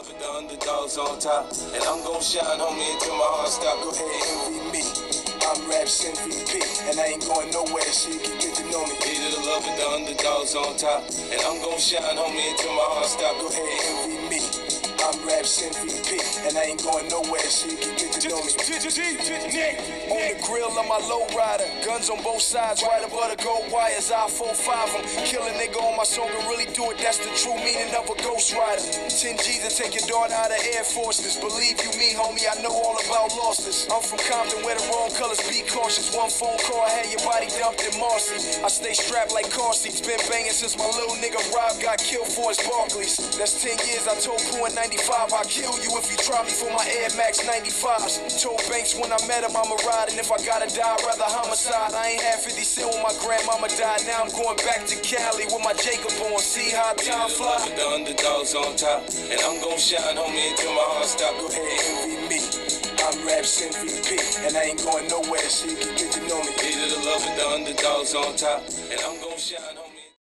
love with the underdogs on top. And I'm gon' shine, homie, until my heart stop. Go ahead, envy me. I'm Raps MVP, and I ain't going nowhere, so you can get to know me. The love with the underdogs on top. And I'm gon' shine, homie, until my heart stop. Go ahead, envy me. I'm Raps MVP, and I ain't going nowhere, so you can get to know me. On the grill of my low rider, guns on both sides, right above the gold wires. I 4 5 them. Kill a nigga on my song and really do it, that's the true meaning of a ghost rider. 10 G's to take your daughter out of Air Forces. Believe you me, homie, I know all about losses. I'm from Compton where the wrong colors be cautious. One phone call, I had your body dumped in Marcy. I stay strapped like car seats, been banging since my little nigga Rob got killed for his Barkleys. That's 10 years, I told Pooh in 95, I'll kill you if you try me for my Air Max 95s. Told Banks when I met him, I'ma ride, and if I gotta die, I'd rather homicide. I ain't had 50 cent when my grandmama died. Now I'm going back to Cali with my Jacob on. See how time. With the underdogs on top, and I'm gon' shine, homie, until my heart stop. Go ahead, Raps MVP, and I ain't going nowhere, so you can get to know me. Either the love with the underdogs on top, and I'm gon' shine, homie.